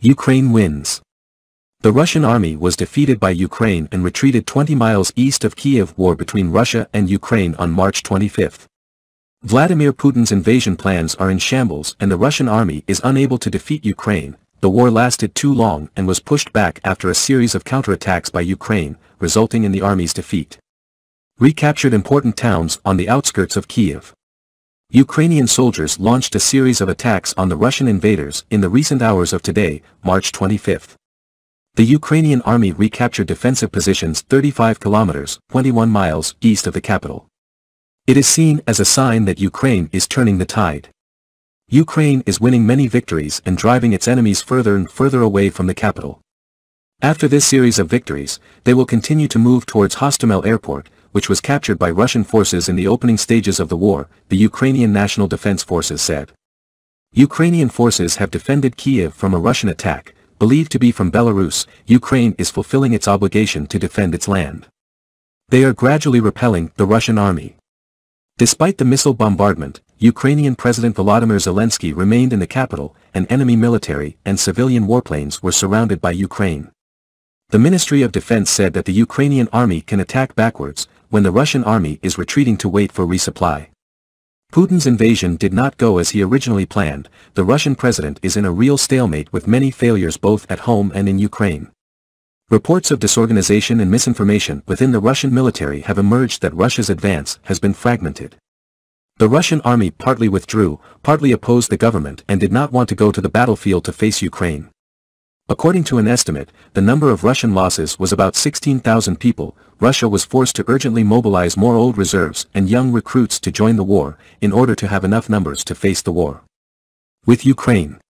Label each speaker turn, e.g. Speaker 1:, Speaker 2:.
Speaker 1: Ukraine wins. The Russian army was defeated by Ukraine and retreated 20 miles east of Kiev war between Russia and Ukraine on March 25. Vladimir Putin's invasion plans are in shambles and the Russian army is unable to defeat Ukraine, the war lasted too long and was pushed back after a series of counterattacks by Ukraine, resulting in the army's defeat. Recaptured important towns on the outskirts of Kiev. Ukrainian soldiers launched a series of attacks on the Russian invaders in the recent hours of today, March 25. The Ukrainian army recaptured defensive positions 35 kilometers 21 miles east of the capital. It is seen as a sign that Ukraine is turning the tide. Ukraine is winning many victories and driving its enemies further and further away from the capital. After this series of victories, they will continue to move towards Hostomel airport, which was captured by Russian forces in the opening stages of the war, the Ukrainian National Defense Forces said. Ukrainian forces have defended Kiev from a Russian attack, believed to be from Belarus, Ukraine is fulfilling its obligation to defend its land. They are gradually repelling the Russian army. Despite the missile bombardment, Ukrainian President Volodymyr Zelensky remained in the capital, and enemy military and civilian warplanes were surrounded by Ukraine. The Ministry of Defense said that the Ukrainian army can attack backwards, when the Russian army is retreating to wait for resupply. Putin's invasion did not go as he originally planned, the Russian president is in a real stalemate with many failures both at home and in Ukraine. Reports of disorganization and misinformation within the Russian military have emerged that Russia's advance has been fragmented. The Russian army partly withdrew, partly opposed the government and did not want to go to the battlefield to face Ukraine. According to an estimate, the number of Russian losses was about 16,000 people, Russia was forced to urgently mobilize more old reserves and young recruits to join the war, in order to have enough numbers to face the war. With Ukraine